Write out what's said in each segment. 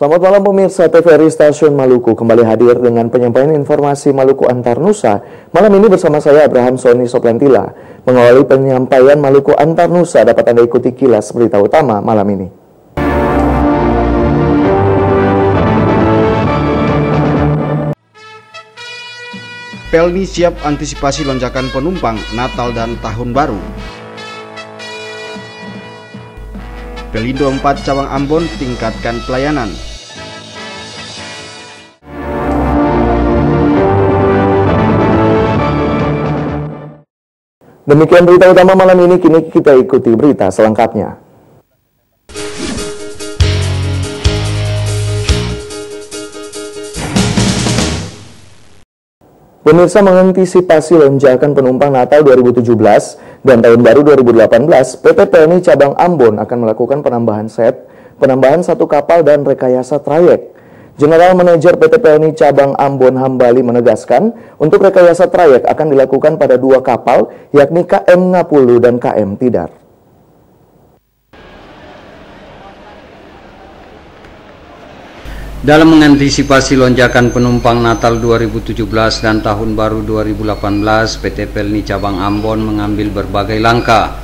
Selamat malam pemirsa TVRI Stasiun Maluku kembali hadir dengan penyampaian informasi Maluku Antar Nusa. Malam ini bersama saya Abraham Sony Soplantila. Mengawali penyampaian Maluku Antar Nusa dapat Anda ikuti kilas berita utama malam ini. Pelni siap antisipasi lonjakan penumpang Natal dan Tahun Baru. Pelindo 4 cabang Ambon tingkatkan pelayanan. Demikian berita utama malam ini, kini kita ikuti berita selengkapnya. Pemirsa mengantisipasi lonjakan penumpang Natal 2017 dan Tahun Baru 2018, PT PLNI Cabang Ambon akan melakukan penambahan set, penambahan satu kapal dan rekayasa trayek. General Manager PT PLNI Cabang Ambon Hambali menegaskan, untuk rekayasa trayek akan dilakukan pada dua kapal, yakni KM Ngapulu dan KM Tidar. Dalam mengantisipasi lonjakan penumpang Natal 2017 dan Tahun Baru 2018, PT Pelni Cabang Ambon mengambil berbagai langkah.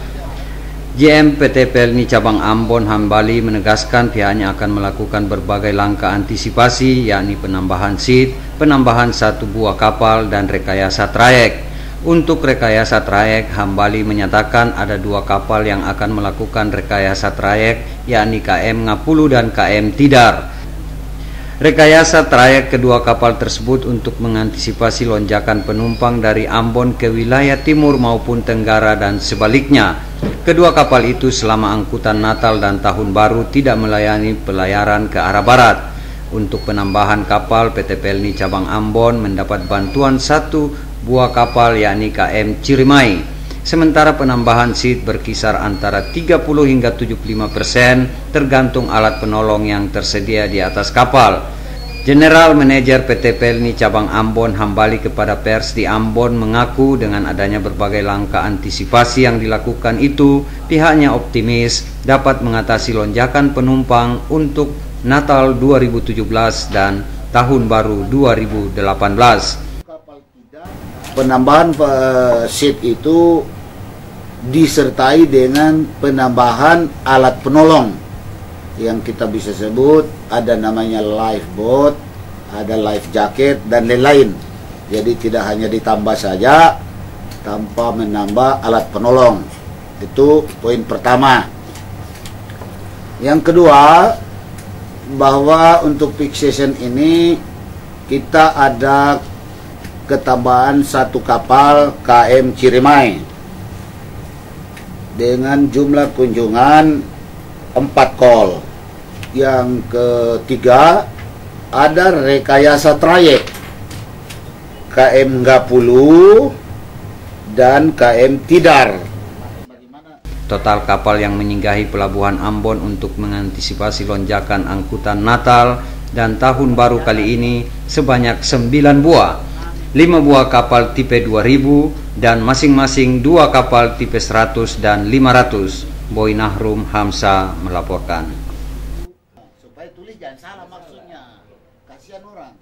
JM PT Pelni Cabang Ambon Hambali menegaskan pihaknya akan melakukan berbagai langkah antisipasi yakni penambahan seat, penambahan satu buah kapal dan rekayasa trayek. Untuk rekayasa trayek, Hambali menyatakan ada dua kapal yang akan melakukan rekayasa trayek yakni KM Ngapulu dan KM Tidar. Rekayasa trayek kedua kapal tersebut untuk mengantisipasi lonjakan penumpang dari Ambon ke wilayah timur maupun tenggara dan sebaliknya. Kedua kapal itu selama angkutan Natal dan Tahun Baru tidak melayani pelayaran ke arah barat. Untuk penambahan kapal, PT Pelni Cabang Ambon mendapat bantuan satu buah kapal yakni KM Cirimai. Sementara penambahan seat berkisar antara 30 hingga 75 persen tergantung alat penolong yang tersedia di atas kapal. General Manager PT Pelni Cabang Ambon Hambali kepada pers di Ambon mengaku dengan adanya berbagai langkah antisipasi yang dilakukan itu, pihaknya optimis dapat mengatasi lonjakan penumpang untuk Natal 2017 dan Tahun Baru 2018. Penambahan uh, seat itu disertai dengan penambahan alat penolong yang kita bisa sebut ada namanya lifeboat, ada life jacket dan lain-lain. Jadi tidak hanya ditambah saja tanpa menambah alat penolong. Itu poin pertama. Yang kedua, bahwa untuk peak season ini kita ada ketambahan satu kapal KM Cirimai dengan jumlah kunjungan 4 call. Yang ketiga ada rekayasa trayek KM Gapulu dan KM Tidar. Total kapal yang menyinggahi pelabuhan Ambon untuk mengantisipasi lonjakan angkutan Natal dan Tahun Baru kali ini sebanyak 9 buah. 5 buah kapal tipe 2000 dan masing-masing 2 kapal tipe 100 dan 500. Boy Nahrum Hamsa melaporkan. Supaya tulis jangan salah maksudnya. Kasihan orang.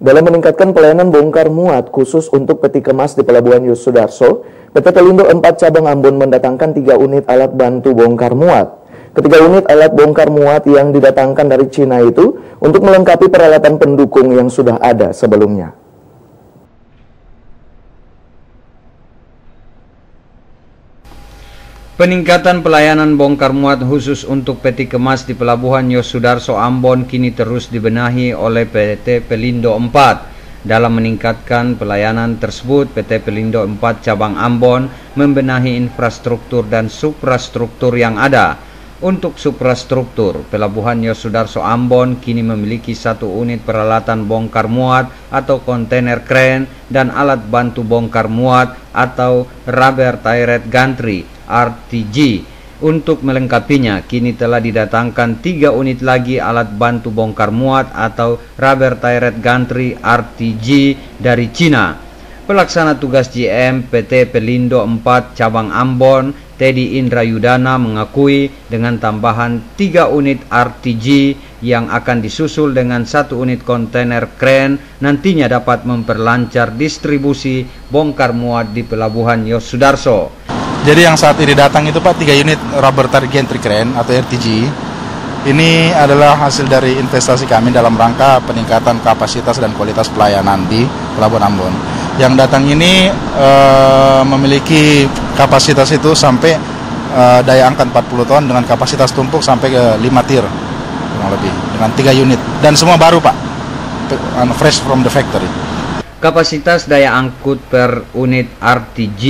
Dalam meningkatkan pelayanan bongkar muat khusus untuk peti kemas di Pelabuhan Yusudarso, PT Pelindo 4 Cabang Ambon mendatangkan 3 unit alat bantu bongkar muat. Ketiga unit alat bongkar muat yang didatangkan dari Cina itu untuk melengkapi peralatan pendukung yang sudah ada sebelumnya. Peningkatan pelayanan bongkar muat khusus untuk peti kemas di Pelabuhan Yosudarso Ambon kini terus dibenahi oleh PT Pelindo 4. Dalam meningkatkan pelayanan tersebut, PT Pelindo 4 Cabang Ambon membenahi infrastruktur dan suprastruktur yang ada. Untuk suprastruktur, Pelabuhan Yosudarso Ambon kini memiliki satu unit peralatan bongkar muat atau kontainer kren dan alat bantu bongkar muat atau rubber tired gantry RTG. Untuk melengkapinya, kini telah didatangkan tiga unit lagi alat bantu bongkar muat atau rubber tired gantry RTG dari Cina. Pelaksana tugas GM PT Pelindo 4 Cabang Ambon Teddy Indra Yudana mengakui dengan tambahan 3 unit RTG yang akan disusul dengan satu unit kontainer kren nantinya dapat memperlancar distribusi bongkar muat di pelabuhan Yosudarso. Jadi yang saat ini datang itu Pak 3 unit rubber tire gantry crane atau RTG. Ini adalah hasil dari investasi kami dalam rangka peningkatan kapasitas dan kualitas pelayanan di Pelabuhan Ambon. Yang datang ini uh, memiliki kapasitas itu sampai uh, daya angkat 40 ton dengan kapasitas tumpuk sampai ke 5 tir kurang lebih dengan 3 unit. Dan semua baru Pak. Fresh from the factory. Kapasitas daya angkut per unit RTG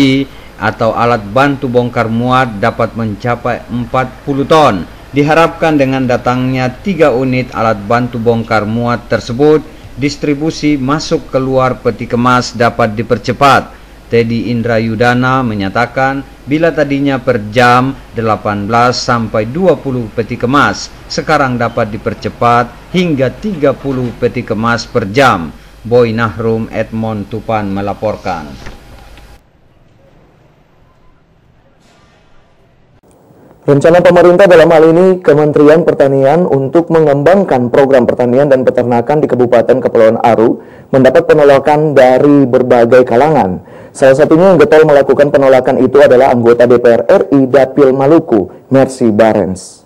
atau alat bantu bongkar muat dapat mencapai 40 ton diharapkan dengan datangnya 3 unit alat bantu bongkar muat tersebut distribusi masuk keluar peti kemas dapat dipercepat. Teddy Indra Yudana menyatakan bila tadinya per jam 18 sampai 20 peti kemas, sekarang dapat dipercepat hingga 30 peti kemas per jam. Boy Nahrum Edmond Tupan melaporkan. Rencana pemerintah dalam hal ini Kementerian Pertanian untuk mengembangkan program pertanian dan peternakan di Kabupaten Kepulauan Aru mendapat penolakan dari berbagai kalangan. Salah satunya yang getol melakukan penolakan itu adalah anggota DPR RI Dapil Maluku, Mercy Barens.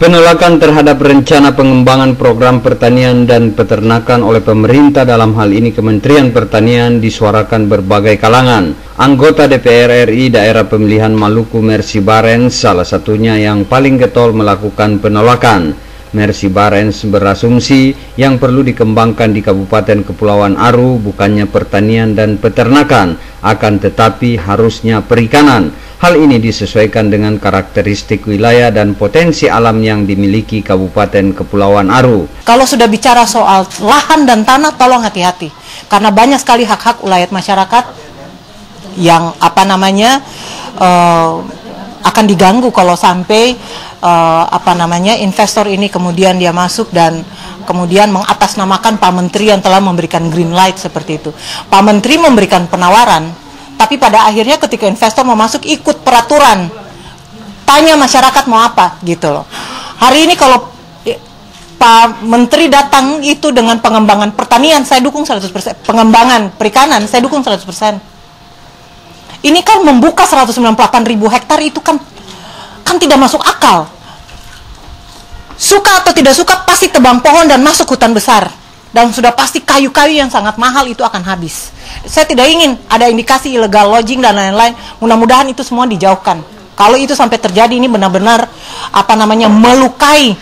Penolakan terhadap rencana pengembangan program pertanian dan peternakan oleh pemerintah dalam hal ini Kementerian Pertanian disuarakan berbagai kalangan. Anggota DPR RI daerah pemilihan Maluku Mercy Barens salah satunya yang paling getol melakukan penolakan. Mercy Barens berasumsi yang perlu dikembangkan di Kabupaten Kepulauan Aru bukannya pertanian dan peternakan, akan tetapi harusnya perikanan. Hal ini disesuaikan dengan karakteristik wilayah dan potensi alam yang dimiliki Kabupaten Kepulauan Aru. Kalau sudah bicara soal lahan dan tanah, tolong hati-hati. Karena banyak sekali hak-hak ulayat masyarakat yang apa namanya uh, akan diganggu kalau sampai uh, apa namanya investor ini kemudian dia masuk dan kemudian mengatasnamakan Pak Menteri yang telah memberikan green light seperti itu. Pak Menteri memberikan penawaran tapi pada akhirnya ketika investor mau masuk ikut peraturan. Tanya masyarakat mau apa gitu loh. Hari ini kalau Pak Menteri datang itu dengan pengembangan pertanian saya dukung 100% pengembangan perikanan saya dukung 100% ini kan membuka 198 ribu hektar itu kan kan tidak masuk akal. Suka atau tidak suka pasti tebang pohon dan masuk hutan besar dan sudah pasti kayu-kayu yang sangat mahal itu akan habis. Saya tidak ingin ada indikasi illegal lodging dan lain-lain. Mudah-mudahan itu semua dijauhkan. Kalau itu sampai terjadi ini benar-benar apa namanya melukai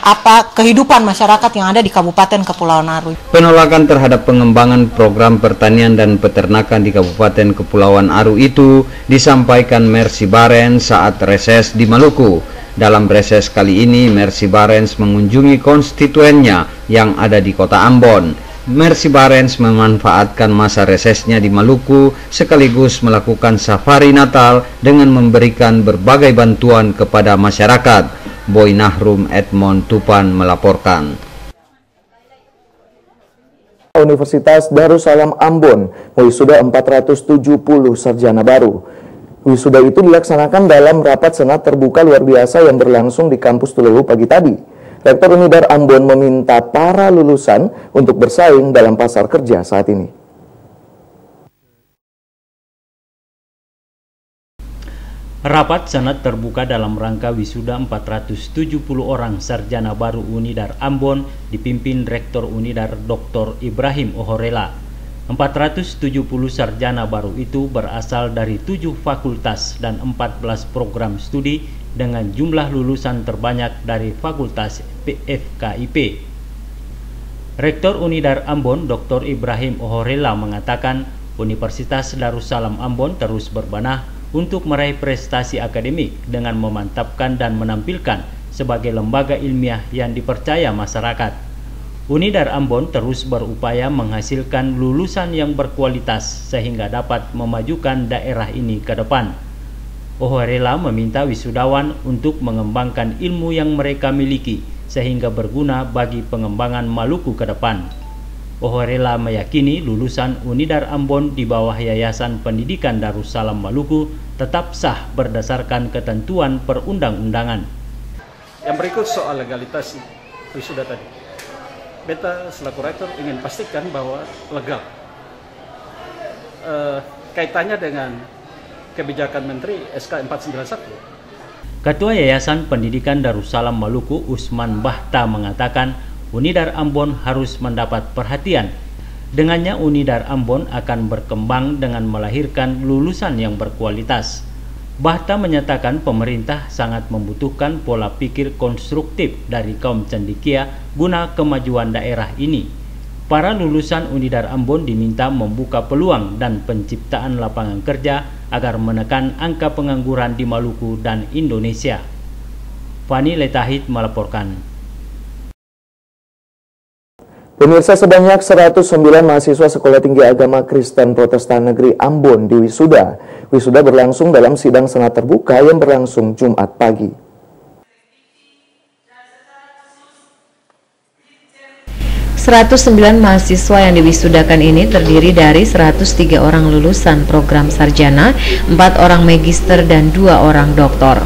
apa kehidupan masyarakat yang ada di Kabupaten Kepulauan Aru. Penolakan terhadap pengembangan program pertanian dan peternakan di Kabupaten Kepulauan Aru itu disampaikan Mercy Baren saat reses di Maluku. Dalam reses kali ini, Mercy Barens mengunjungi konstituennya yang ada di kota Ambon. Mercy Barens memanfaatkan masa resesnya di Maluku sekaligus melakukan safari Natal dengan memberikan berbagai bantuan kepada masyarakat. Boy Nahrum Edmond Tupan melaporkan. Universitas Darussalam Ambon sudah 470 sarjana baru. Wisuda itu dilaksanakan dalam rapat senat terbuka luar biasa yang berlangsung di kampus Tululu pagi tadi. Rektor Unidar Ambon meminta para lulusan untuk bersaing dalam pasar kerja saat ini. Rapat Senat terbuka dalam rangka wisuda 470 orang sarjana baru Unidar Ambon dipimpin Rektor Unidar Dr. Ibrahim Ohorela 470 sarjana baru itu berasal dari 7 fakultas dan 14 program studi dengan jumlah lulusan terbanyak dari fakultas PFKIP. Rektor Unidar Ambon Dr. Ibrahim Ohorela mengatakan Universitas Darussalam Ambon terus berbenah untuk meraih prestasi akademik dengan memantapkan dan menampilkan sebagai lembaga ilmiah yang dipercaya masyarakat. Unidar Ambon terus berupaya menghasilkan lulusan yang berkualitas sehingga dapat memajukan daerah ini ke depan. Oharela meminta wisudawan untuk mengembangkan ilmu yang mereka miliki sehingga berguna bagi pengembangan Maluku ke depan. Ohorela meyakini lulusan Unidar Ambon di bawah Yayasan Pendidikan Darussalam Maluku tetap sah berdasarkan ketentuan perundang-undangan. Yang berikut soal legalitas wisuda tadi. Beta selaku rektor ingin pastikan bahwa legal. E, kaitannya dengan kebijakan Menteri SK 491. Ketua Yayasan Pendidikan Darussalam Maluku Usman Bahta mengatakan Unidar Ambon harus mendapat perhatian. Dengannya Unidar Ambon akan berkembang dengan melahirkan lulusan yang berkualitas. Bahta menyatakan pemerintah sangat membutuhkan pola pikir konstruktif dari kaum cendikia guna kemajuan daerah ini. Para lulusan Unidar Ambon diminta membuka peluang dan penciptaan lapangan kerja agar menekan angka pengangguran di Maluku dan Indonesia. Fani Letahid melaporkan. Pemirsa sebanyak 109 mahasiswa Sekolah Tinggi Agama Kristen Protestan Negeri Ambon di Wisuda. Wisuda berlangsung dalam sidang senat terbuka yang berlangsung Jumat pagi. ...109 mahasiswa yang diwisudakan ini terdiri dari 103 orang lulusan program sarjana, 4 orang magister, dan 2 orang doktor.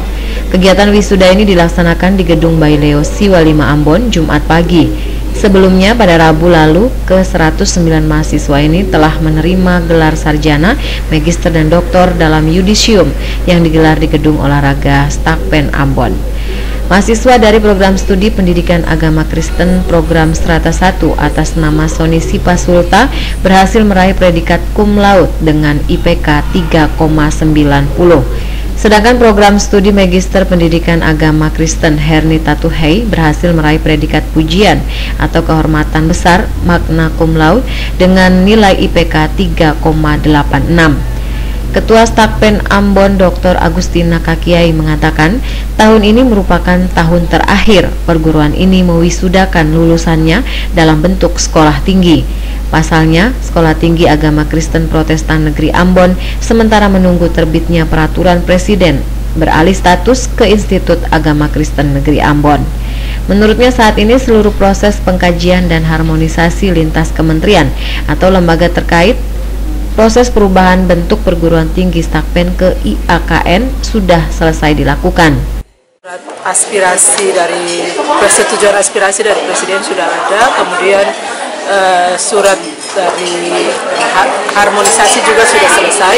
Kegiatan wisuda ini dilaksanakan di Gedung Baileo Siwa 5 Ambon, Jumat pagi. Sebelumnya pada Rabu lalu, ke-109 mahasiswa ini telah menerima gelar sarjana, magister dan doktor dalam yudisium yang digelar di Gedung Olahraga Stakpen Ambon. Mahasiswa dari program studi pendidikan agama Kristen program Strata 1 atas nama Soni Sipasulta berhasil meraih predikat cum laude dengan IPK 3,90. Sedangkan program studi Magister Pendidikan Agama Kristen Herni Tatuhei berhasil meraih predikat pujian atau kehormatan besar makna cum laude dengan nilai IPK 3,86. Ketua Stakpen Ambon Dr. Agustina Kakiai mengatakan tahun ini merupakan tahun terakhir perguruan ini mewisudakan lulusannya dalam bentuk sekolah tinggi. Pasalnya, Sekolah Tinggi Agama Kristen Protestan Negeri Ambon sementara menunggu terbitnya peraturan presiden beralih status ke Institut Agama Kristen Negeri Ambon. Menurutnya saat ini seluruh proses pengkajian dan harmonisasi lintas kementerian atau lembaga terkait proses perubahan bentuk perguruan tinggi Stakpen ke IAKN sudah selesai dilakukan. Aspirasi dari persetujuan aspirasi dari presiden sudah ada, kemudian uh, surat dari harmonisasi juga sudah selesai.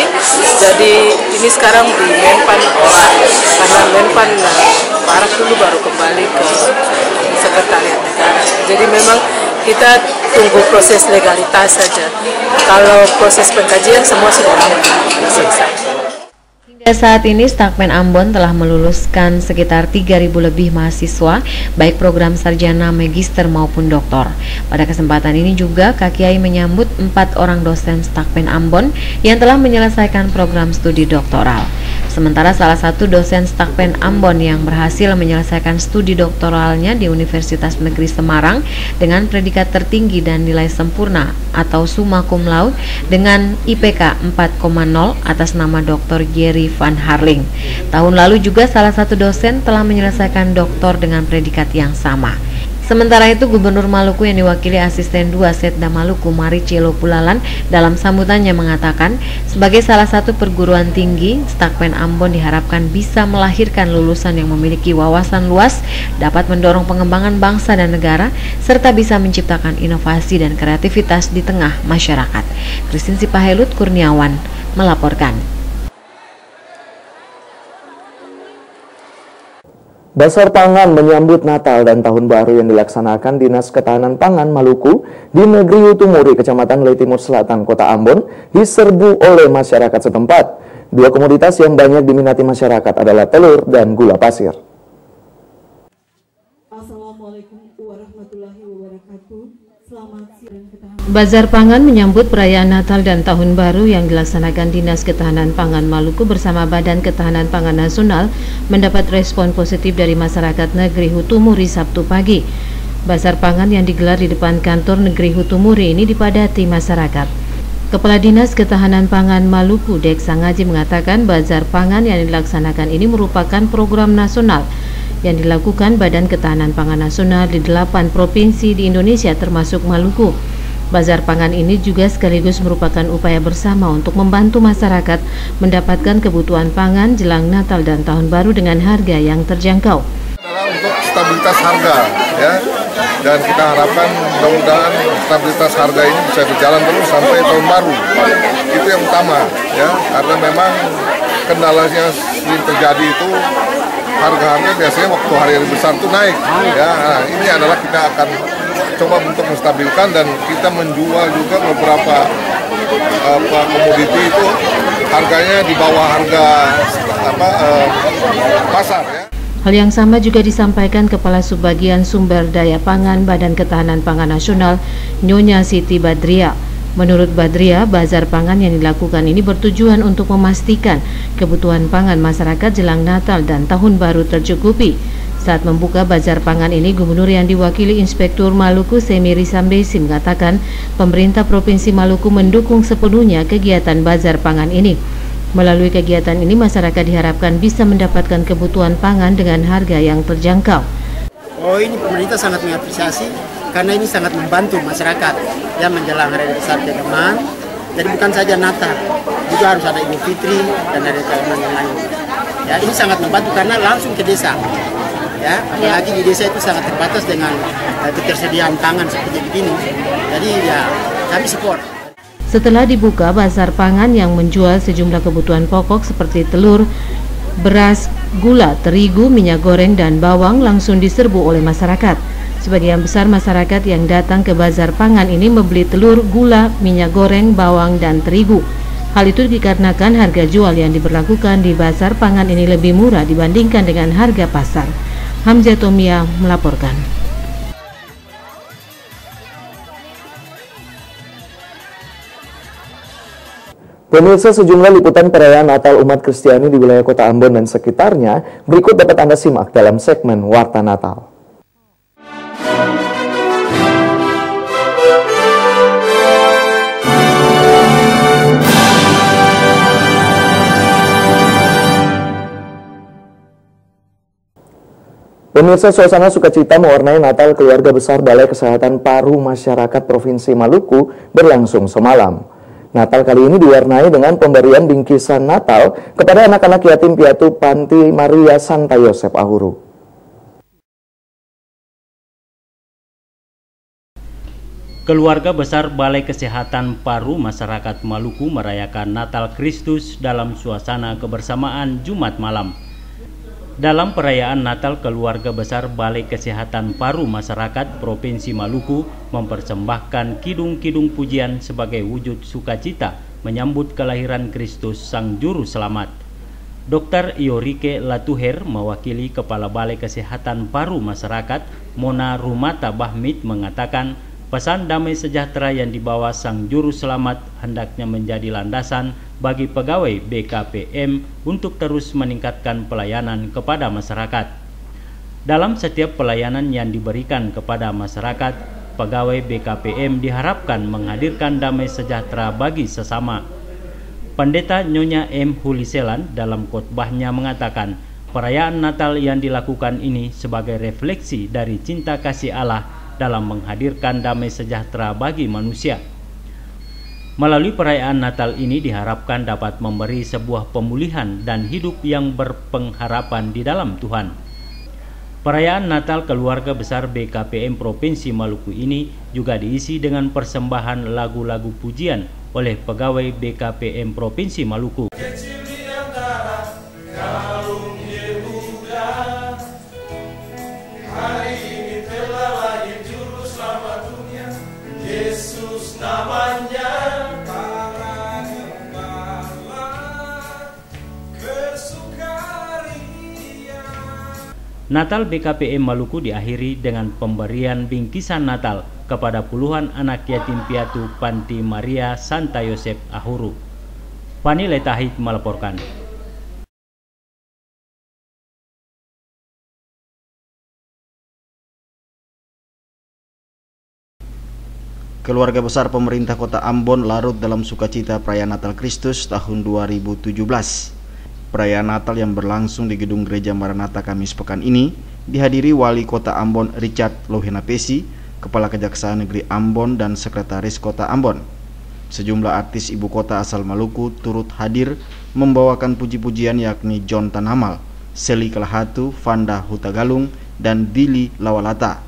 Jadi ini sekarang di Menpan karena Menpan uh, dulu baru kembali ke sekretariat negara. Jadi memang kita tunggu proses legalitas saja. Kalau proses pengkajian semua sudah selesai. Saat ini Stakmen Ambon telah meluluskan sekitar 3.000 lebih mahasiswa, baik program sarjana, magister maupun doktor. Pada kesempatan ini juga Kakiai menyambut empat orang dosen Stakmen Ambon yang telah menyelesaikan program studi doktoral. Sementara salah satu dosen Stakpen Ambon yang berhasil menyelesaikan studi doktoralnya di Universitas Negeri Semarang dengan predikat tertinggi dan nilai sempurna atau summa cum laude dengan IPK 4,0 atas nama Dr. Jerry Van Harling. Tahun lalu juga salah satu dosen telah menyelesaikan doktor dengan predikat yang sama. Sementara itu Gubernur Maluku yang diwakili asisten 2 Setda Maluku Maricelo Pulalan dalam sambutannya mengatakan sebagai salah satu perguruan tinggi Stakpen Ambon diharapkan bisa melahirkan lulusan yang memiliki wawasan luas dapat mendorong pengembangan bangsa dan negara serta bisa menciptakan inovasi dan kreativitas di tengah masyarakat. Kristin Sipahelut Kurniawan melaporkan. Basar Pangan menyambut Natal dan Tahun Baru yang dilaksanakan Dinas Ketahanan Pangan Maluku di negeri Utumuri, Kecamatan Lei Timur Selatan, Kota Ambon, diserbu oleh masyarakat setempat. Dua komoditas yang banyak diminati masyarakat adalah telur dan gula pasir. Bazar Pangan menyambut perayaan Natal dan Tahun Baru yang dilaksanakan Dinas Ketahanan Pangan Maluku bersama Badan Ketahanan Pangan Nasional mendapat respon positif dari masyarakat negeri Hutumuri Sabtu pagi. Bazar Pangan yang digelar di depan kantor negeri Hutumuri ini dipadati masyarakat. Kepala Dinas Ketahanan Pangan Maluku Dek Sangaji mengatakan bazar pangan yang dilaksanakan ini merupakan program nasional yang dilakukan Badan Ketahanan Pangan Nasional di delapan provinsi di Indonesia termasuk Maluku. Bazar pangan ini juga sekaligus merupakan upaya bersama untuk membantu masyarakat mendapatkan kebutuhan pangan jelang Natal dan Tahun Baru dengan harga yang terjangkau. Untuk stabilitas harga, ya, dan kita harapkan mudah-mudahan stabilitas harga ini bisa berjalan terus sampai tahun baru. Itu yang utama, ya, karena memang kendalanya sering terjadi itu harga-harga biasanya waktu hari hari besar itu naik. Ya, nah, ini adalah kita akan coba untuk menstabilkan dan kita menjual juga beberapa apa komoditi itu harganya di bawah harga apa eh, pasar ya. Hal yang sama juga disampaikan Kepala Subbagian Sumber Daya Pangan Badan Ketahanan Pangan Nasional, Nyonya Siti Badria. Menurut Badria, bazar pangan yang dilakukan ini bertujuan untuk memastikan kebutuhan pangan masyarakat jelang Natal dan Tahun Baru tercukupi. Saat membuka bazar pangan ini, Gubernur yang diwakili Inspektur Maluku Semiri Sambesi mengatakan pemerintah Provinsi Maluku mendukung sepenuhnya kegiatan bazar pangan ini. Melalui kegiatan ini, masyarakat diharapkan bisa mendapatkan kebutuhan pangan dengan harga yang terjangkau. Oh ini pemerintah sangat mengapresiasi karena ini sangat membantu masyarakat yang menjelang hari besar keagamaan. Jadi bukan saja Natal, juga harus ada Idul Fitri dan hari keagamaan yang lain. Ya ini sangat membantu karena langsung ke desa. Ya, apalagi di desa itu sangat terbatas dengan uh, ketersediaan pangan seperti begini. Jadi ya kami support. Setelah dibuka, bazar pangan yang menjual sejumlah kebutuhan pokok seperti telur, beras, gula, terigu, minyak goreng, dan bawang langsung diserbu oleh masyarakat. Sebagian besar masyarakat yang datang ke bazar pangan ini membeli telur, gula, minyak goreng, bawang, dan terigu. Hal itu dikarenakan harga jual yang diberlakukan di bazar pangan ini lebih murah dibandingkan dengan harga pasar. Hamzah Tomia melaporkan. Pemirsa sejumlah liputan perayaan Natal umat Kristiani di wilayah kota Ambon dan sekitarnya berikut dapat Anda simak dalam segmen Warta Natal. Pemirsa suasana sukacita mewarnai Natal keluarga besar Balai Kesehatan Paru Masyarakat Provinsi Maluku berlangsung semalam. Natal kali ini diwarnai dengan pemberian bingkisan Natal kepada anak-anak yatim piatu Panti Maria Santa Yosep Ahuru. Keluarga besar Balai Kesehatan Paru Masyarakat Maluku merayakan Natal Kristus dalam suasana kebersamaan Jumat malam. Dalam perayaan Natal, keluarga besar Balai Kesehatan Paru Masyarakat Provinsi Maluku mempersembahkan kidung-kidung pujian sebagai wujud sukacita menyambut kelahiran Kristus Sang Juru Selamat. Dr. Iorike Latuher mewakili Kepala Balai Kesehatan Paru Masyarakat Mona Rumata Bahmit mengatakan pesan damai sejahtera yang dibawa Sang Juru Selamat hendaknya menjadi landasan bagi pegawai BKPM untuk terus meningkatkan pelayanan kepada masyarakat. Dalam setiap pelayanan yang diberikan kepada masyarakat, pegawai BKPM diharapkan menghadirkan damai sejahtera bagi sesama. Pendeta Nyonya M. Huliselan dalam khotbahnya mengatakan, perayaan Natal yang dilakukan ini sebagai refleksi dari cinta kasih Allah dalam menghadirkan damai sejahtera bagi manusia. Melalui perayaan Natal ini diharapkan dapat memberi sebuah pemulihan dan hidup yang berpengharapan di dalam Tuhan. Perayaan Natal keluarga besar BKPM Provinsi Maluku ini juga diisi dengan persembahan lagu-lagu pujian oleh pegawai BKPM Provinsi Maluku. Natal BKPM Maluku diakhiri dengan pemberian bingkisan Natal kepada puluhan anak yatim piatu Panti Maria Santa Yosep Ahuru. Fani Letahid melaporkan. Keluarga besar pemerintah kota Ambon larut dalam sukacita perayaan Natal Kristus tahun 2017. Perayaan Natal yang berlangsung di Gedung Gereja Maranatha Kamis pekan ini dihadiri Wali Kota Ambon Richard Lohenapesi, Kepala Kejaksaan Negeri Ambon dan Sekretaris Kota Ambon. Sejumlah artis ibu kota asal Maluku turut hadir membawakan puji-pujian yakni John Tanamal, Seli Kalahatu, Vanda Hutagalung, dan Billy Lawalata.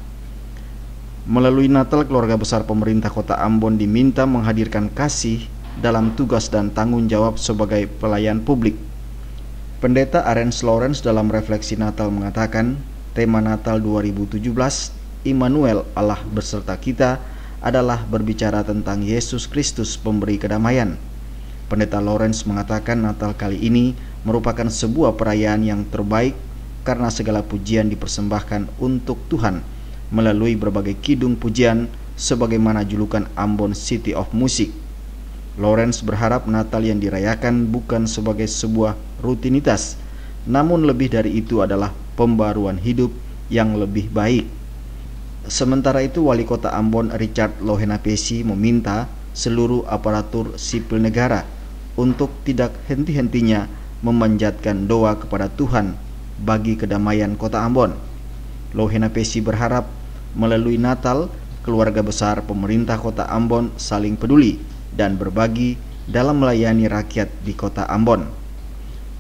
Melalui Natal, keluarga besar pemerintah kota Ambon diminta menghadirkan kasih dalam tugas dan tanggung jawab sebagai pelayan publik. Pendeta Arens Lawrence dalam refleksi Natal mengatakan, tema Natal 2017, Immanuel Allah beserta kita, adalah berbicara tentang Yesus Kristus pemberi kedamaian. Pendeta Lawrence mengatakan Natal kali ini merupakan sebuah perayaan yang terbaik karena segala pujian dipersembahkan untuk Tuhan melalui berbagai kidung pujian sebagaimana julukan Ambon City of Music. Lawrence berharap Natal yang dirayakan bukan sebagai sebuah rutinitas, namun lebih dari itu adalah pembaruan hidup yang lebih baik. Sementara itu, Wali Kota Ambon Richard Lohenapesi meminta seluruh aparatur sipil negara untuk tidak henti-hentinya memanjatkan doa kepada Tuhan bagi kedamaian Kota Ambon. Lohenapesi berharap melalui Natal, keluarga besar pemerintah Kota Ambon saling peduli dan berbagi dalam melayani rakyat di kota Ambon.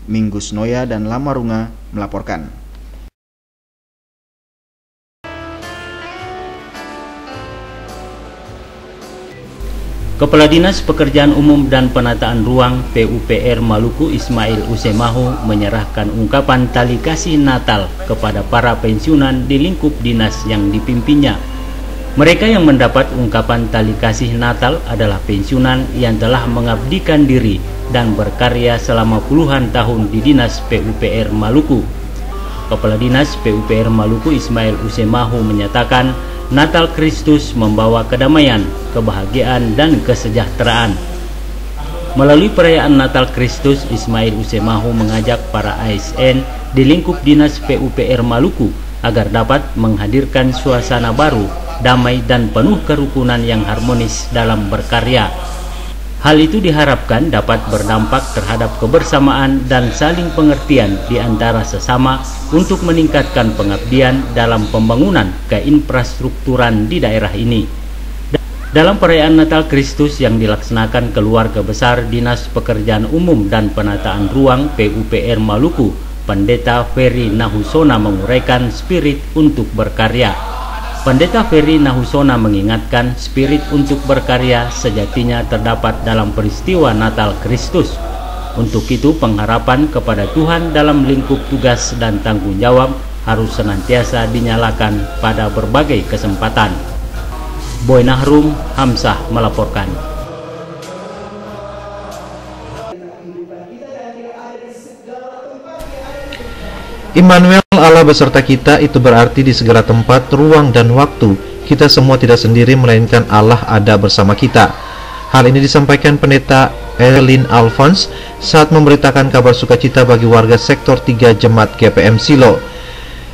Minggus Noya dan Lamarunga melaporkan. Kepala Dinas Pekerjaan Umum dan Penataan Ruang PUPR Maluku Ismail Usemahu menyerahkan ungkapan tali kasih Natal kepada para pensiunan di lingkup dinas yang dipimpinnya mereka yang mendapat ungkapan tali kasih Natal adalah pensiunan yang telah mengabdikan diri dan berkarya selama puluhan tahun di Dinas PUPR Maluku. Kepala Dinas PUPR Maluku Ismail Usemahu menyatakan Natal Kristus membawa kedamaian, kebahagiaan, dan kesejahteraan. Melalui perayaan Natal Kristus, Ismail Usemahu mengajak para ASN di lingkup Dinas PUPR Maluku agar dapat menghadirkan suasana baru damai dan penuh kerukunan yang harmonis dalam berkarya. Hal itu diharapkan dapat berdampak terhadap kebersamaan dan saling pengertian di antara sesama untuk meningkatkan pengabdian dalam pembangunan keinfrastrukturan di daerah ini. Dalam perayaan Natal Kristus yang dilaksanakan keluarga besar Dinas Pekerjaan Umum dan Penataan Ruang PUPR Maluku, Pendeta Ferry Nahusona menguraikan spirit untuk berkarya. Pendeta Ferry Nahusona mengingatkan spirit untuk berkarya sejatinya terdapat dalam peristiwa Natal Kristus. Untuk itu pengharapan kepada Tuhan dalam lingkup tugas dan tanggung jawab harus senantiasa dinyalakan pada berbagai kesempatan. Boy Nahrum Hamzah melaporkan. Immanuel Allah beserta kita itu berarti di segala tempat, ruang dan waktu kita semua tidak sendiri melainkan Allah ada bersama kita. Hal ini disampaikan pendeta Erlin Alphonse saat memberitakan kabar sukacita bagi warga sektor 3 Jemaat GPM Silo.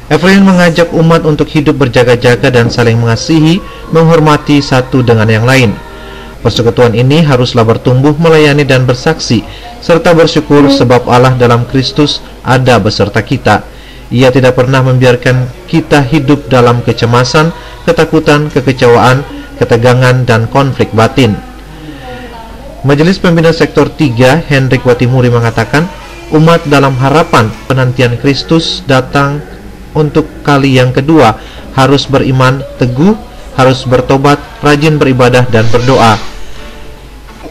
Evelyn mengajak umat untuk hidup berjaga-jaga dan saling mengasihi, menghormati satu dengan yang lain. Persekutuan ini haruslah bertumbuh, melayani dan bersaksi, serta bersyukur sebab Allah dalam Kristus ada beserta kita. Ia tidak pernah membiarkan kita hidup dalam kecemasan, ketakutan, kekecewaan, ketegangan, dan konflik batin. Majelis Pembina Sektor 3, Hendrik Watimuri mengatakan, umat dalam harapan penantian Kristus datang untuk kali yang kedua harus beriman teguh, harus bertobat, rajin beribadah, dan berdoa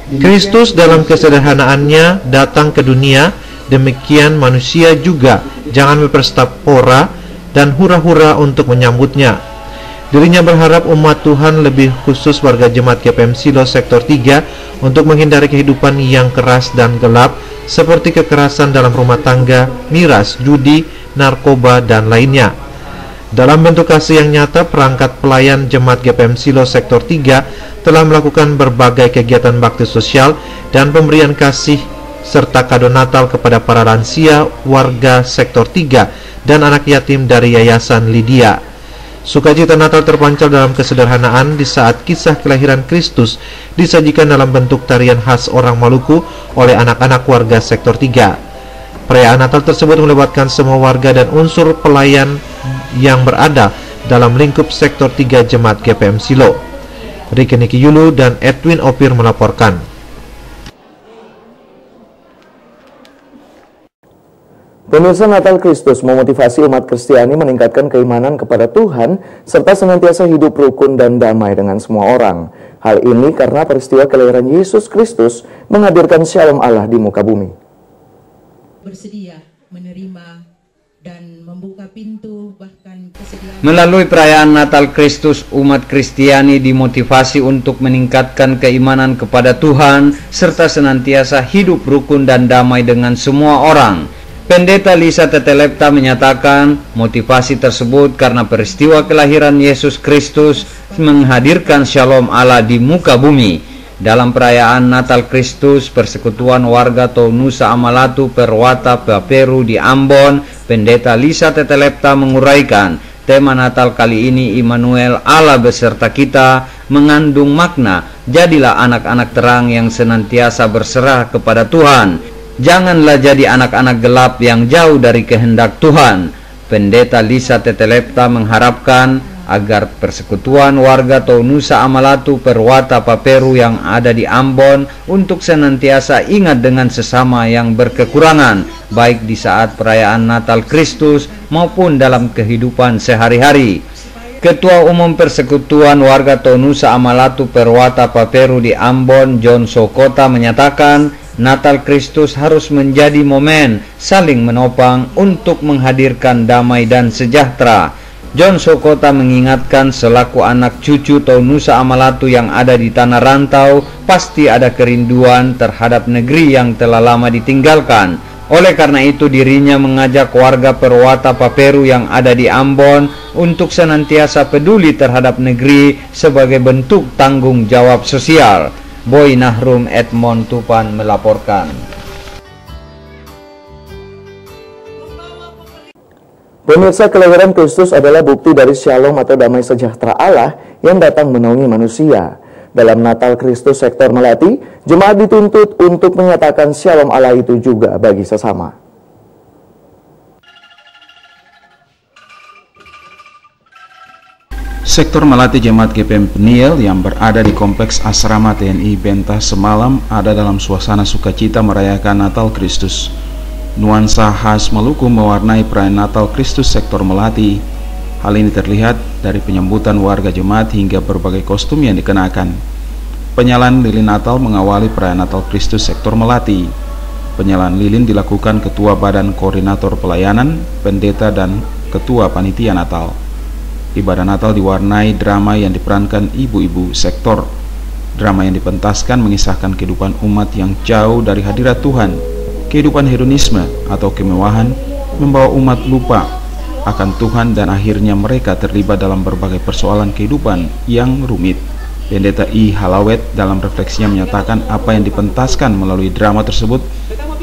Kristus dalam kesederhanaannya datang ke dunia, demikian manusia juga jangan berpestapora dan hura-hura untuk menyambutnya. Dirinya berharap umat Tuhan lebih khusus warga jemaat GPM Silo sektor 3 untuk menghindari kehidupan yang keras dan gelap seperti kekerasan dalam rumah tangga, miras, judi, narkoba, dan lainnya. Dalam bentuk kasih yang nyata, perangkat pelayan Jemaat GPM Silo Sektor 3 telah melakukan berbagai kegiatan bakti sosial dan pemberian kasih serta kado Natal kepada para lansia, warga Sektor 3, dan anak yatim dari Yayasan Lydia. Sukacita Natal terpancar dalam kesederhanaan di saat kisah kelahiran Kristus disajikan dalam bentuk tarian khas orang Maluku oleh anak-anak warga Sektor 3. Perayaan Natal tersebut melibatkan semua warga dan unsur pelayan yang berada dalam lingkup sektor 3 Jemaat GPM Silo. Riki Niki Yulu dan Edwin Opir melaporkan. Pemirsa Natal Kristus memotivasi umat Kristiani meningkatkan keimanan kepada Tuhan serta senantiasa hidup rukun dan damai dengan semua orang. Hal ini karena peristiwa kelahiran Yesus Kristus menghadirkan shalom Allah di muka bumi. Bersedia menerima dan membuka pintu bahkan kesediaan Melalui perayaan Natal Kristus, umat Kristiani dimotivasi untuk meningkatkan keimanan kepada Tuhan serta senantiasa hidup rukun dan damai dengan semua orang. Pendeta Lisa Tetelepta menyatakan motivasi tersebut karena peristiwa kelahiran Yesus Kristus menghadirkan shalom Allah di muka bumi. Dalam perayaan Natal Kristus, persekutuan warga Tonusa Amalatu Perwata Paperu di Ambon, Pendeta Lisa Tetelepta menguraikan tema Natal kali ini Immanuel Allah beserta kita mengandung makna jadilah anak-anak terang yang senantiasa berserah kepada Tuhan Janganlah jadi anak-anak gelap yang jauh dari kehendak Tuhan. Pendeta Lisa Tetelepta mengharapkan agar persekutuan warga Tonusa Amalatu Perwata Paperu yang ada di Ambon untuk senantiasa ingat dengan sesama yang berkekurangan baik di saat perayaan Natal Kristus maupun dalam kehidupan sehari-hari. Ketua Umum Persekutuan Warga Tonusa Amalatu Perwata Paperu di Ambon John Sokota menyatakan Natal Kristus harus menjadi momen saling menopang untuk menghadirkan damai dan sejahtera. John Sokota mengingatkan selaku anak cucu Nusa Amalatu yang ada di tanah rantau pasti ada kerinduan terhadap negeri yang telah lama ditinggalkan. Oleh karena itu dirinya mengajak warga Perwata Paperu yang ada di Ambon untuk senantiasa peduli terhadap negeri sebagai bentuk tanggung jawab sosial. Boy Nahrum Edmond Tupan melaporkan. Pemirsa kelahiran Kristus adalah bukti dari shalom atau damai sejahtera Allah yang datang menaungi manusia. Dalam Natal Kristus sektor Melati, jemaat dituntut untuk menyatakan shalom Allah itu juga bagi sesama. Sektor Melati Jemaat GPM Peniel yang berada di Kompleks Asrama TNI Bentah semalam ada dalam suasana sukacita merayakan Natal Kristus. Nuansa khas Maluku mewarnai perayaan Natal Kristus sektor Melati. Hal ini terlihat dari penyambutan warga jemaat hingga berbagai kostum yang dikenakan. Penyalaan lilin Natal mengawali perayaan Natal Kristus sektor Melati. Penyalaan lilin dilakukan Ketua Badan Koordinator Pelayanan, Pendeta, dan Ketua Panitia Natal. Ibadah Natal diwarnai drama yang diperankan ibu-ibu sektor. Drama yang dipentaskan mengisahkan kehidupan umat yang jauh dari hadirat Tuhan. Kehidupan hedonisme atau kemewahan membawa umat lupa akan Tuhan dan akhirnya mereka terlibat dalam berbagai persoalan kehidupan yang rumit. Pendeta I. Halawet dalam refleksinya menyatakan apa yang dipentaskan melalui drama tersebut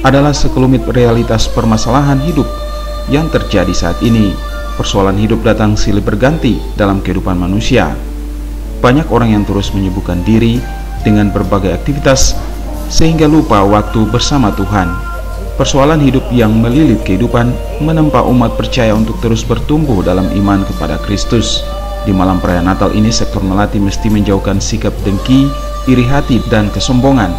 adalah sekelumit realitas permasalahan hidup yang terjadi saat ini persoalan hidup datang silih berganti dalam kehidupan manusia. Banyak orang yang terus menyibukkan diri dengan berbagai aktivitas sehingga lupa waktu bersama Tuhan. Persoalan hidup yang melilit kehidupan menempa umat percaya untuk terus bertumbuh dalam iman kepada Kristus. Di malam perayaan Natal ini sektor melati mesti menjauhkan sikap dengki, iri hati, dan kesombongan.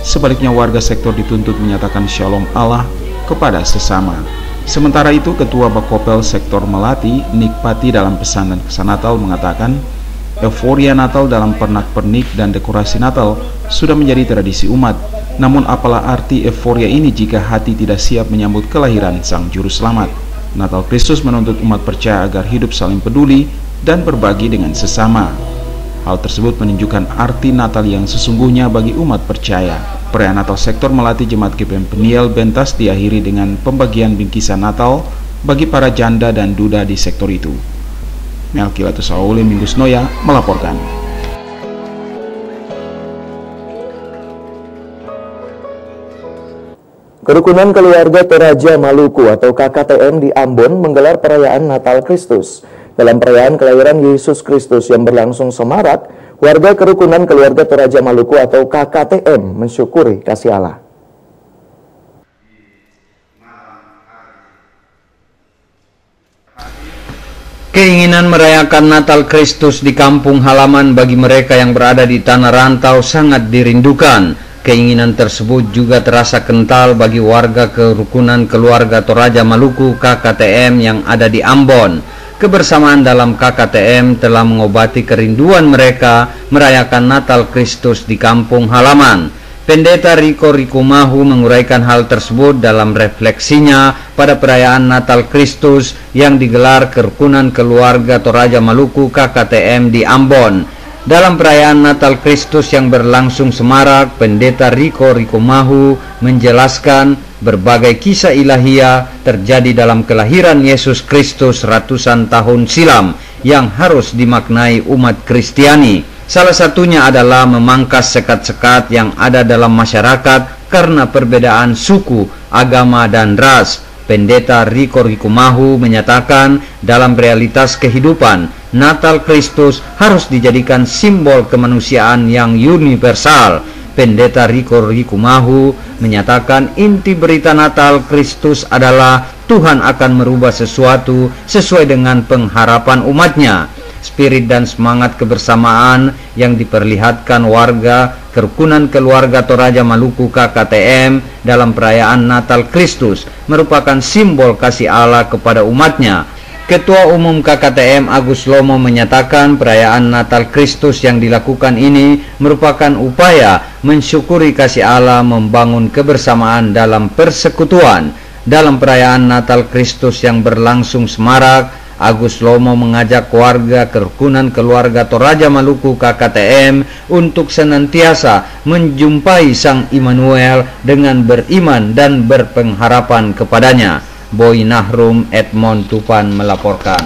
Sebaliknya warga sektor dituntut menyatakan shalom Allah kepada sesama. Sementara itu, Ketua Bakopel Sektor Melati, Nikpati dalam pesan dan kesan Natal mengatakan, euforia Natal dalam pernak-pernik dan dekorasi Natal sudah menjadi tradisi umat. Namun apalah arti euforia ini jika hati tidak siap menyambut kelahiran Sang Juru Selamat? Natal Kristus menuntut umat percaya agar hidup saling peduli dan berbagi dengan sesama. Hal tersebut menunjukkan arti Natal yang sesungguhnya bagi umat percaya. Perayaan Natal sektor melatih jemaat GPM Peniel Bentas diakhiri dengan pembagian bingkisan Natal bagi para janda dan duda di sektor itu. Melki Sauli Minggus Noya melaporkan. Kerukunan Keluarga Toraja Maluku atau KKTM di Ambon menggelar perayaan Natal Kristus. Dalam perayaan kelahiran Yesus Kristus yang berlangsung semarak, Warga Kerukunan Keluarga Toraja Maluku atau KKTM mensyukuri kasih Allah. Keinginan merayakan Natal Kristus di kampung halaman bagi mereka yang berada di tanah rantau sangat dirindukan. Keinginan tersebut juga terasa kental bagi warga kerukunan keluarga Toraja Maluku KKTM yang ada di Ambon. Kebersamaan dalam KKTM telah mengobati kerinduan mereka merayakan Natal Kristus di kampung halaman. Pendeta Riko Rikumahu menguraikan hal tersebut dalam refleksinya pada perayaan Natal Kristus yang digelar kerukunan keluarga Toraja Maluku KKTM di Ambon. Dalam perayaan Natal Kristus yang berlangsung semarak, Pendeta Riko Rikumahu menjelaskan berbagai kisah ilahia terjadi dalam kelahiran Yesus Kristus ratusan tahun silam yang harus dimaknai umat Kristiani. Salah satunya adalah memangkas sekat-sekat yang ada dalam masyarakat karena perbedaan suku, agama, dan ras. Pendeta Riko Rikumahu menyatakan dalam realitas kehidupan, Natal Kristus harus dijadikan simbol kemanusiaan yang universal. Pendeta Riko Rikumahu menyatakan inti berita Natal Kristus adalah Tuhan akan merubah sesuatu sesuai dengan pengharapan umatnya spirit dan semangat kebersamaan yang diperlihatkan warga kerukunan keluarga Toraja Maluku KKTM dalam perayaan Natal Kristus merupakan simbol kasih Allah kepada umatnya. Ketua Umum KKTM Agus Lomo menyatakan perayaan Natal Kristus yang dilakukan ini merupakan upaya mensyukuri kasih Allah membangun kebersamaan dalam persekutuan. Dalam perayaan Natal Kristus yang berlangsung semarak, Agus Lomo mengajak warga kerukunan keluarga Toraja Maluku KKTM untuk senantiasa menjumpai Sang Immanuel dengan beriman dan berpengharapan kepadanya. Boy Nahrum Edmond Tupan melaporkan.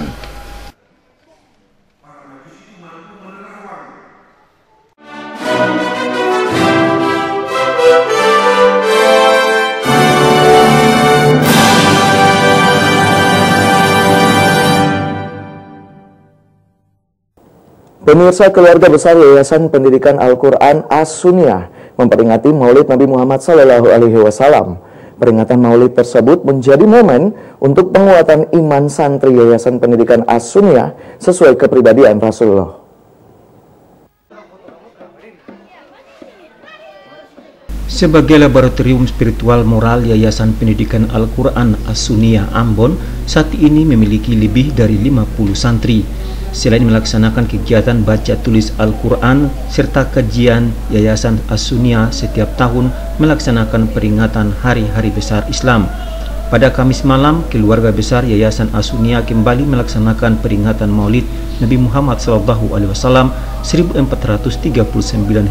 Pemirsa keluarga besar Yayasan Pendidikan Al-Quran As-Sunnah memperingati Maulid Nabi Muhammad Sallallahu Alaihi Wasallam. Peringatan Maulid tersebut menjadi momen untuk penguatan iman santri Yayasan Pendidikan As-Sunnah sesuai kepribadian Rasulullah. Sebagai laboratorium spiritual moral Yayasan Pendidikan Al-Quran As-Sunnah Ambon saat ini memiliki lebih dari 50 santri Selain melaksanakan kegiatan baca tulis Al-Quran serta kajian Yayasan As-Sunia setiap tahun melaksanakan peringatan Hari-Hari Besar Islam. Pada Kamis malam, keluarga besar Yayasan As-Sunia kembali melaksanakan peringatan Maulid Nabi Muhammad SAW 1439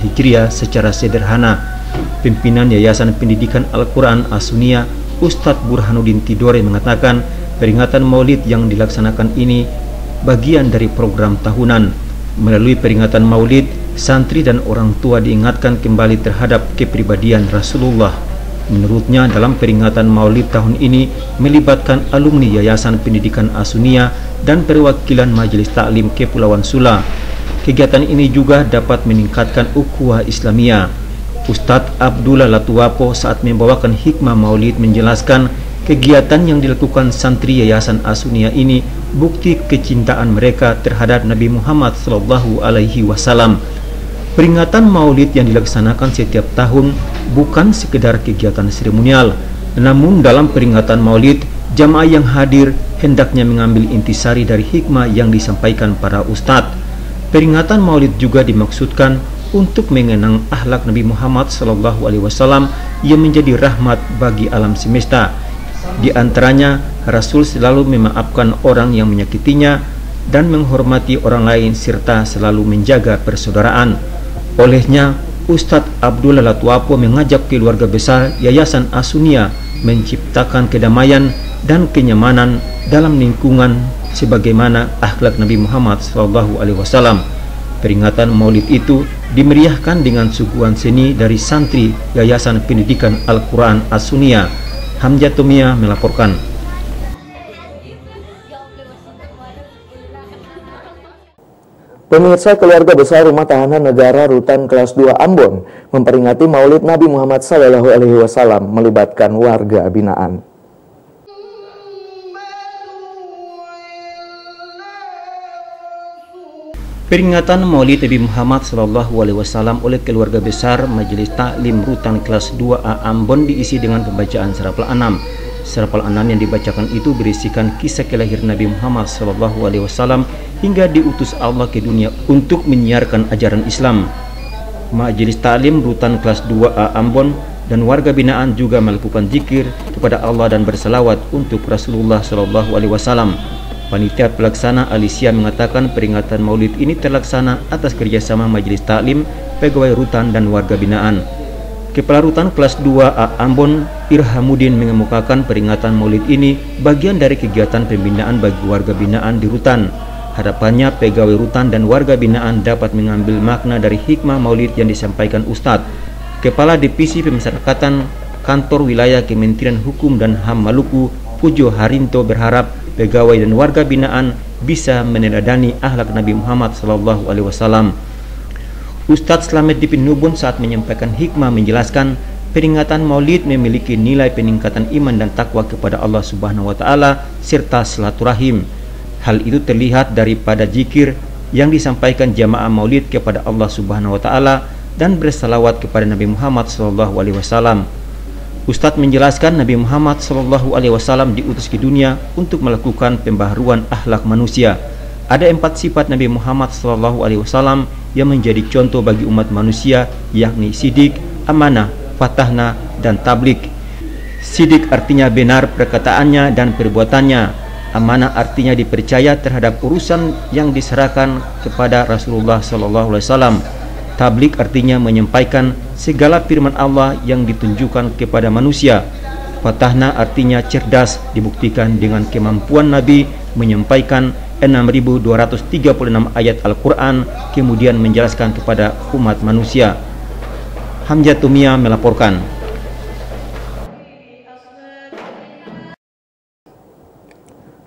Hijriah secara sederhana. Pimpinan Yayasan Pendidikan Al-Quran As-Sunia Ustadz Burhanuddin Tidore mengatakan peringatan Maulid yang dilaksanakan ini bagian dari program tahunan. Melalui peringatan Maulid, santri dan orang tua diingatkan kembali terhadap kepribadian Rasulullah. Menurutnya dalam peringatan Maulid tahun ini melibatkan alumni Yayasan Pendidikan Asunia dan perwakilan Majelis Taklim Kepulauan Sula. Kegiatan ini juga dapat meningkatkan ukhuwah Islamia. Ustadz Abdullah Latuwapo saat membawakan hikmah Maulid menjelaskan kegiatan yang dilakukan santri Yayasan Asunia ini bukti kecintaan mereka terhadap Nabi Muhammad Sallallahu Alaihi Wasallam. Peringatan Maulid yang dilaksanakan setiap tahun bukan sekedar kegiatan seremonial, namun dalam peringatan Maulid, jamaah yang hadir hendaknya mengambil intisari dari hikmah yang disampaikan para ustadz. Peringatan Maulid juga dimaksudkan untuk mengenang akhlak Nabi Muhammad Sallallahu Alaihi Wasallam yang menjadi rahmat bagi alam semesta di antaranya, Rasul selalu memaafkan orang yang menyakitinya dan menghormati orang lain serta selalu menjaga persaudaraan. Olehnya, Ustadz Abdullah Latwapo mengajak keluarga besar Yayasan Asunia menciptakan kedamaian dan kenyamanan dalam lingkungan sebagaimana akhlak Nabi Muhammad SAW. Peringatan Maulid itu dimeriahkan dengan suguhan seni dari santri Yayasan Pendidikan Al-Quran Asunia Hamzah Tumia melaporkan. Pemirsa keluarga besar rumah tahanan negara Rutan kelas 2 Ambon memperingati Maulid Nabi Muhammad SAW melibatkan warga binaan. Peringatan Maulid Nabi Muhammad Wasallam oleh keluarga besar Majelis Taklim Rutan kelas 2A Ambon diisi dengan pembacaan Serapal Anam. Serapal Anam yang dibacakan itu berisikan kisah kelahiran Nabi Muhammad Wasallam hingga diutus Allah ke dunia untuk menyiarkan ajaran Islam. Majelis Taklim Rutan kelas 2A Ambon dan warga binaan juga melakukan zikir kepada Allah dan berselawat untuk Rasulullah Wasallam. Panitia pelaksana Alicia mengatakan peringatan maulid ini terlaksana atas kerjasama Majelis Taklim, pegawai rutan dan warga binaan. Kepala Rutan kelas 2A Ambon, Irhamuddin mengemukakan peringatan maulid ini bagian dari kegiatan pembinaan bagi warga binaan di rutan. Harapannya pegawai rutan dan warga binaan dapat mengambil makna dari hikmah maulid yang disampaikan Ustadz. Kepala Divisi Pemasyarakatan Kantor Wilayah Kementerian Hukum dan HAM Maluku, Pujo Harinto berharap pegawai dan warga binaan bisa meneladani akhlak Nabi Muhammad sallallahu alaihi wasallam. Ustadz Slamet Dipin Nubun saat menyampaikan hikmah menjelaskan peringatan Maulid memiliki nilai peningkatan iman dan takwa kepada Allah Subhanahu wa taala serta silaturahim. Hal itu terlihat daripada zikir yang disampaikan jamaah Maulid kepada Allah Subhanahu wa taala dan bersalawat kepada Nabi Muhammad sallallahu alaihi wasallam. Ustadz menjelaskan Nabi Muhammad Wasallam diutus ke dunia untuk melakukan pembaharuan akhlak manusia. Ada empat sifat Nabi Muhammad Wasallam yang menjadi contoh bagi umat manusia, yakni sidik, amanah, fatahna, dan tablik. Sidik artinya benar perkataannya dan perbuatannya. Amanah artinya dipercaya terhadap urusan yang diserahkan kepada Rasulullah Wasallam Tablik artinya menyampaikan segala firman Allah yang ditunjukkan kepada manusia. Fatahna artinya cerdas dibuktikan dengan kemampuan Nabi menyampaikan 6236 ayat Al-Quran kemudian menjelaskan kepada umat manusia. Hamjatumia melaporkan.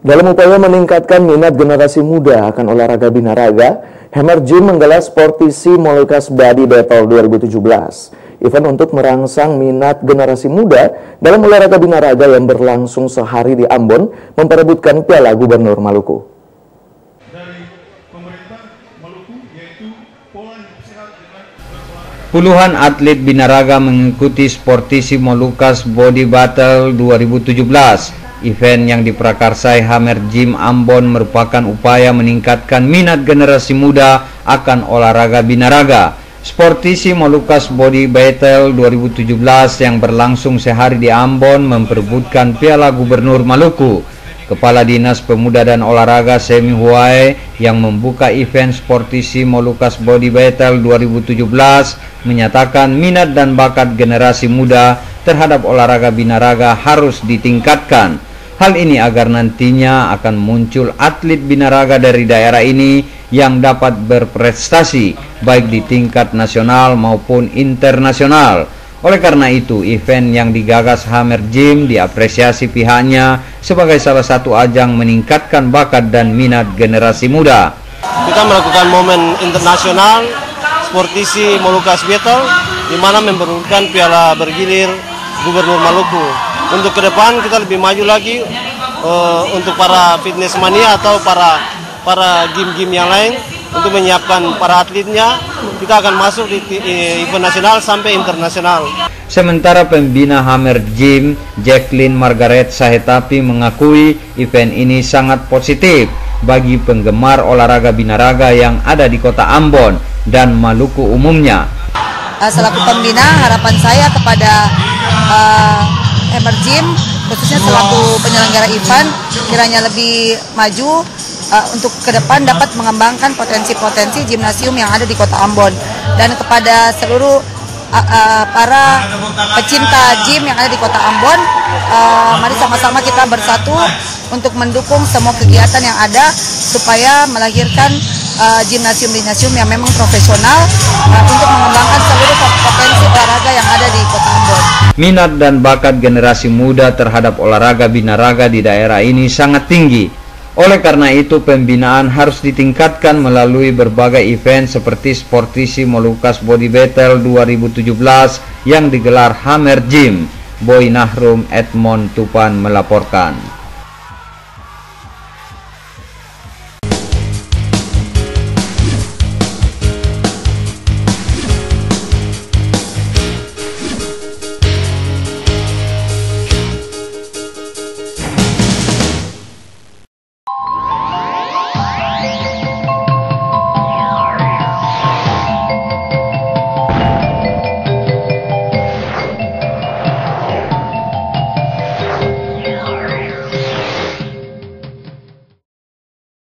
Dalam upaya meningkatkan minat generasi muda akan olahraga binaraga, Hammer Gym menggelar Sportisi Molucas Body Battle 2017. Event untuk merangsang minat generasi muda dalam olahraga binaraga yang berlangsung sehari di Ambon memperebutkan Piala Gubernur Maluku. Puluhan atlet binaraga mengikuti Sportisi Molucas Body Battle 2017 Event yang diprakarsai Hammer Gym Ambon merupakan upaya meningkatkan minat generasi muda akan olahraga binaraga. Sportisi Molukas Body Battle 2017 yang berlangsung sehari di Ambon memperebutkan Piala Gubernur Maluku. Kepala Dinas Pemuda dan Olahraga Semi Huai yang membuka event Sportisi Molukas Body Battle 2017 menyatakan minat dan bakat generasi muda terhadap olahraga binaraga harus ditingkatkan. Hal ini agar nantinya akan muncul atlet binaraga dari daerah ini yang dapat berprestasi baik di tingkat nasional maupun internasional. Oleh karena itu, event yang digagas Hammer Gym diapresiasi pihaknya sebagai salah satu ajang meningkatkan bakat dan minat generasi muda. Kita melakukan momen internasional Sportisi Molukas Battle di mana memperebutkan piala bergilir Gubernur Maluku untuk ke depan kita lebih maju lagi uh, untuk para fitness mania atau para para game-game yang lain untuk menyiapkan para atletnya kita akan masuk di event nasional sampai internasional. Sementara pembina Hammer Gym Jacqueline Margaret Sahetapi mengakui event ini sangat positif bagi penggemar olahraga binaraga yang ada di kota Ambon dan Maluku umumnya. Uh, selaku pembina harapan saya kepada uh, Emergim khususnya selaku penyelenggara event kiranya lebih maju uh, untuk ke depan dapat mengembangkan potensi-potensi gimnasium yang ada di Kota Ambon. Dan kepada seluruh uh, uh, para pecinta gym yang ada di Kota Ambon mari sama-sama kita bersatu untuk mendukung semua kegiatan yang ada supaya melahirkan gimnasium-gimnasium uh, yang memang profesional uh, untuk mengembangkan seluruh potensi olahraga yang ada di Kota Ambon. Minat dan bakat generasi muda terhadap olahraga binaraga di daerah ini sangat tinggi. Oleh karena itu, pembinaan harus ditingkatkan melalui berbagai event seperti Sportisi Molukas Body Battle 2017 yang digelar Hammer Gym. Boy Nahrum Edmond Tupan melaporkan.